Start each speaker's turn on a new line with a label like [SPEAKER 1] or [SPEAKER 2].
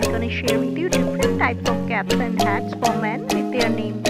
[SPEAKER 1] I'm gonna share with you different types of caps and hats for men with their name